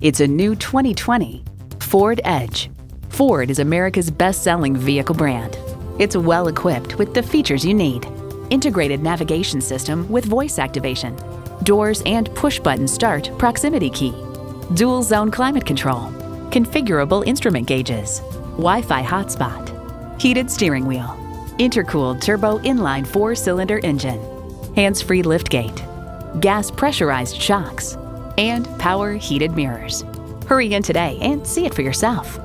It's a new 2020 Ford Edge. Ford is America's best-selling vehicle brand. It's well equipped with the features you need. Integrated navigation system with voice activation, doors and push-button start proximity key, dual zone climate control, configurable instrument gauges, Wi-Fi hotspot, heated steering wheel, intercooled turbo inline four-cylinder engine, hands-free liftgate, gas pressurized shocks, and power heated mirrors. Hurry in today and see it for yourself.